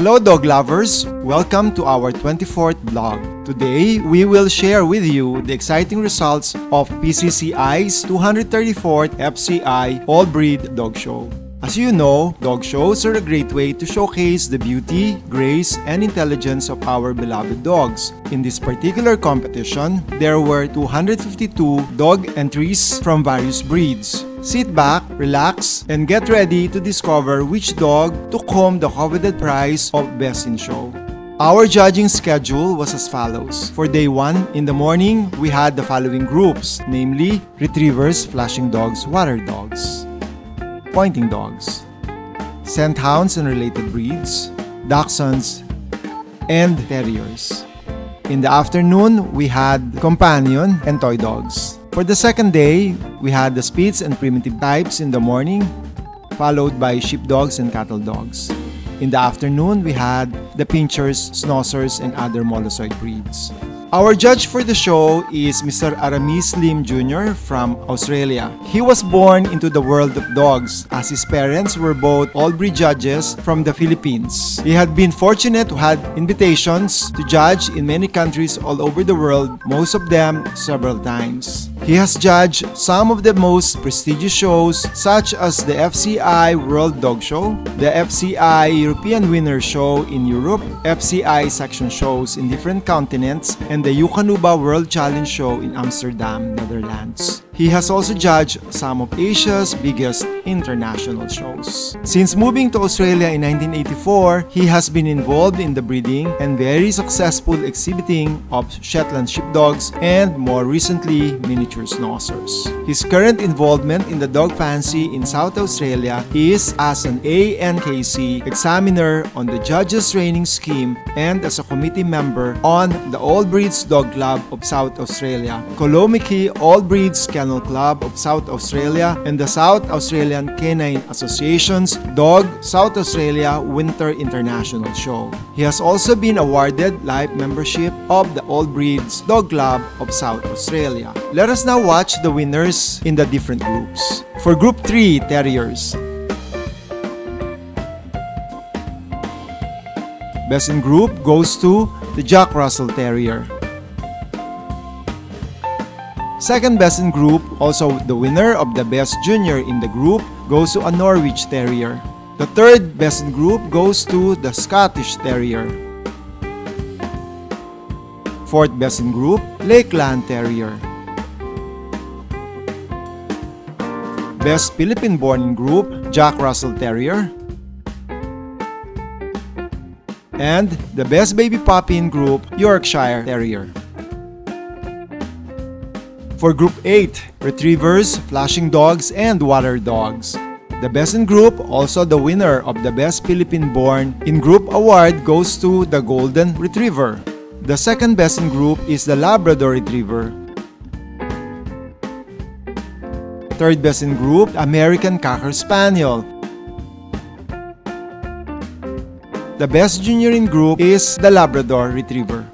Hello dog lovers! Welcome to our 24th blog. Today, we will share with you the exciting results of PCCI's 234th FCI All Breed Dog Show. As you know, dog shows are a great way to showcase the beauty, grace, and intelligence of our beloved dogs. In this particular competition, there were 252 dog entries from various breeds. Sit back, relax, and get ready to discover which dog took home the coveted prize of Best in Show. Our judging schedule was as follows. For day 1, in the morning, we had the following groups, namely Retrievers, Flushing Dogs, Water Dogs, Pointing Dogs, Scent Hounds and related breeds, Dachshunds, and Terriers. In the afternoon, we had Companion and Toy Dogs. For the second day, we had the Spitz and primitive types in the morning, followed by sheepdogs and cattle dogs. In the afternoon, we had the pinschers, schnauzers, and other molossoid breeds. Our judge for the show is Mr. Aramis Lim Jr. from Australia. He was born into the world of dogs as his parents were both all breed judges from the Philippines. He had been fortunate to have invitations to judge in many countries all over the world, most of them several times. He has judged some of the most prestigious shows such as the FCI World Dog Show, the FCI European Winner Show in Europe, FCI section shows in different continents, and the Eukanuba World Challenge Show in Amsterdam, Netherlands. He has also judged some of Asia's biggest international shows. Since moving to Australia in 1984, he has been involved in the breeding and very successful exhibiting of Shetland sheepdogs and more recently miniature schnauzers. His current involvement in the dog fancy in South Australia is as an ANKC examiner on the judges training scheme and as a committee member on the All Breeds Dog Club of South Australia, Kolomiki All Breeds Kennel Club of South Australia, and the South Australian Canine Association's Dog South Australia Winter International Show. He has also been awarded life membership of the All Breeds Dog Club of South Australia. Let us now watch the winners in the different groups. For Group 3 Terriers, Best in Group goes to the Jack Russell Terrier. Second best in group, also the winner of the best junior in the group, goes to a Norwich Terrier. The third best in group goes to the Scottish Terrier. Fourth best in group, Lakeland Terrier. Best Philippine-born in group, Jack Russell Terrier. And the best baby puppy in group, Yorkshire Terrier. For Group 8, Retrievers, Flushing Dogs, and Water Dogs. The best in group, also the winner of the Best Philippine-born in group award goes to the Golden Retriever. The second best in group is the Labrador Retriever. Third best in group, American Cocker Spaniel. The best junior in group is the Labrador Retriever.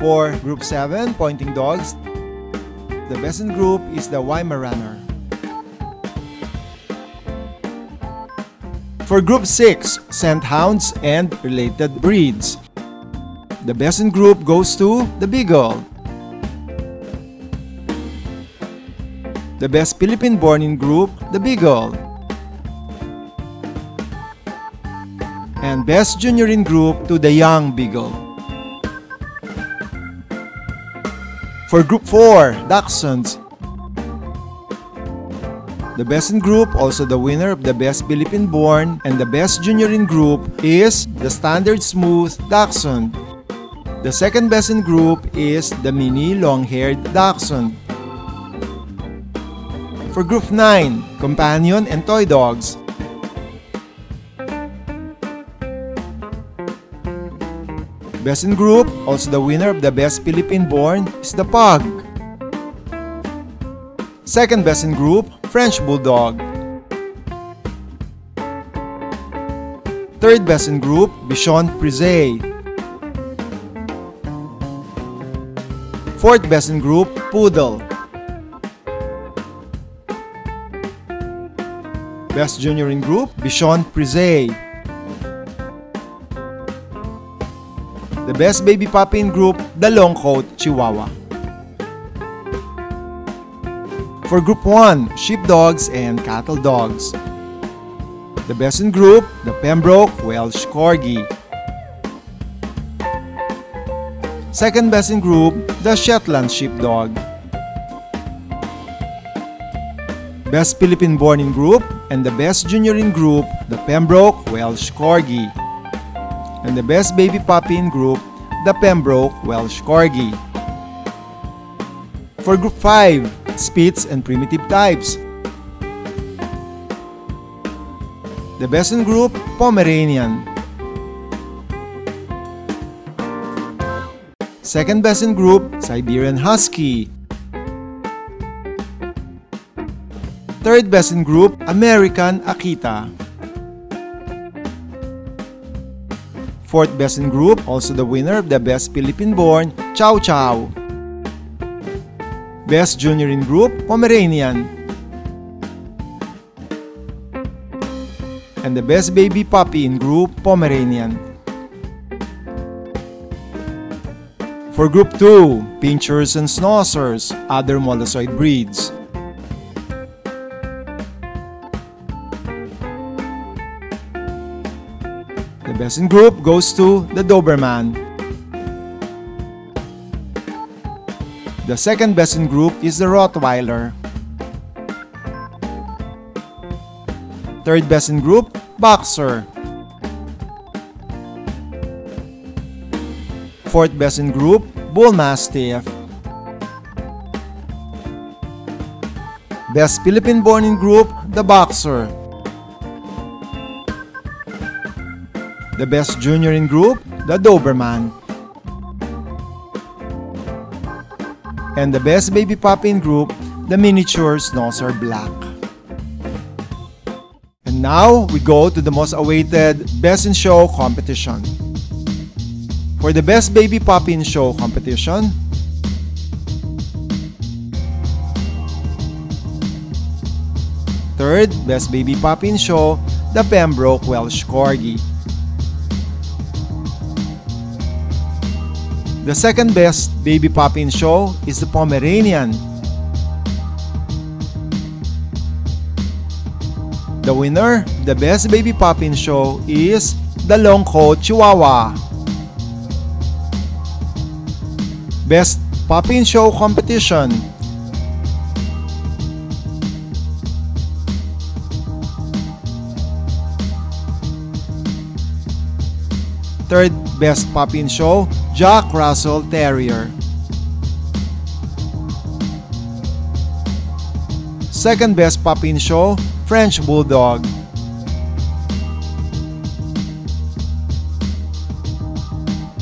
For Group 7, Pointing Dogs, the best in group is the Weimaraner. For Group 6, Scent Hounds and related breeds, the best in group goes to the Beagle. The best Philippine-born in group, the Beagle. And best junior in group to the Young Beagle. For Group 4, Dachshunds. The best in group, also the winner of the best Philippine-born and the best junior in group is the Standard Smooth Dachshund. The second best in group is the mini long-haired Dachshund. For Group 9, Companion and Toy Dogs. Best in Group, also the winner of the Best Philippine-born is the Pug. Second Best in Group, French Bulldog. Third Best in Group, Bichon Frise. Fourth Best in Group, Poodle. Best Junior in Group, Bichon Frise. The Best Baby Puppy in Group, the Long Coat Chihuahua. For Group 1, Sheepdogs and Cattle Dogs. The best in group, the Pembroke Welsh Corgi. Second best in group, the Shetland Sheepdog. Best Philippine born in group and the best junior in group, the Pembroke Welsh Corgi. And the best baby puppy in group, the Pembroke Welsh Corgi. For group 5, Spitz and primitive types. The best in group, Pomeranian. Second best in group, Siberian Husky. Third best in group, American Akita. Fourth best in group, also the winner of the best Philippine-born, Chow Chow. Best junior in group, Pomeranian. and the best baby puppy in group Pomeranian. For group 2, pinschers and schnauzers, other molossoid breeds. In group goes to the Doberman. The second best in group is the Rottweiler. Third best in group, Boxer. Fourth best in group, Bull Mastiff. Best Philippine born in group, the Boxer. The best junior in group, the Doberman. And the best baby puppy in group, the miniature Schnauzer Black. And now we go to the most awaited Best in Show competition. For the Best Baby Puppy in Show competition, Third, Best Baby Puppy in Show, the Pembroke Welsh Corgi. The second best baby puppy in show is the Pomeranian. The winner, the best baby puppy in show is the long coat Chihuahua. Best puppy in show competition. Third best puppy in show, Jack Russell Terrier. Second best puppy in show, French Bulldog.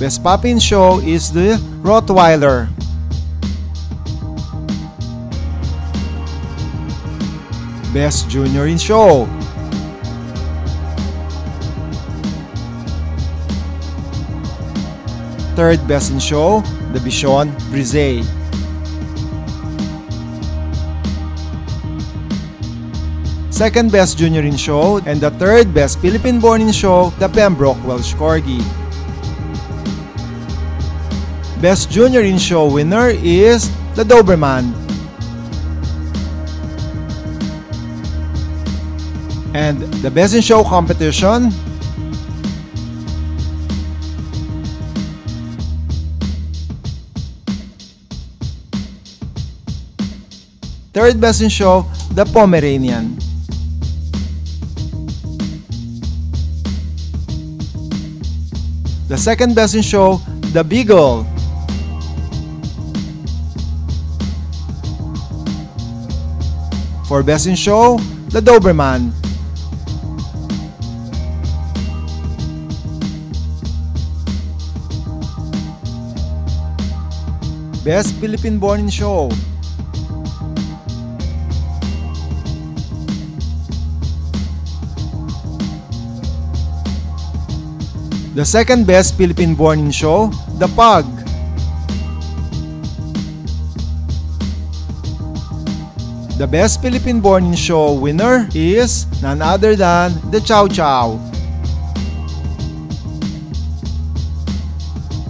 Best puppy in show is the Rottweiler. Best junior in show. Third best in show, the Bichon Frise. Second best junior in show, and the third best Philippine born in show, the Pembroke Welsh Corgi. Best junior in show winner is the Doberman. And the best in show competition Third best in show, the Pomeranian. The second best in show, the Beagle. For best in show, the Doberman. Best Philippine born in show, The second best Philippine-born in show, The Pug. The best Philippine-born in show winner is none other than the Chow Chow.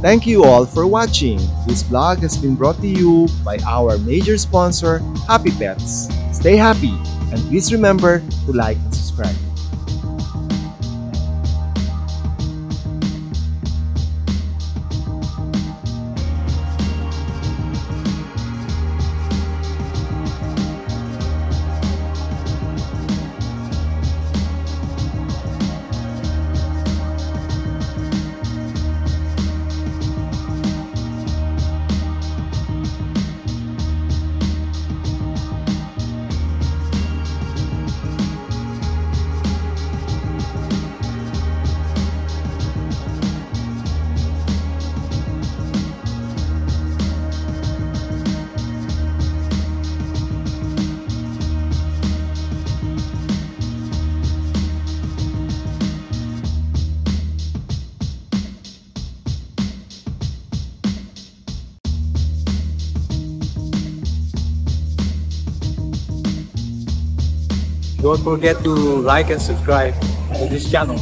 Thank you all for watching. This vlog has been brought to you by our major sponsor, Happy Pets. Stay happy and please remember to like and subscribe. Don't forget to like and subscribe to this channel.